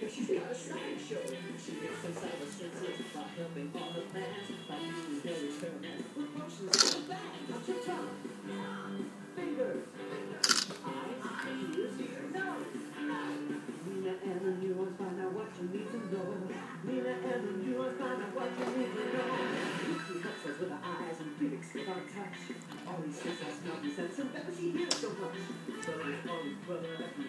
Cause she's got a side show. She gets inside the senses by helping all the Our touch always gives us nonsense, So that was he here so much. Brother, always brother, happy,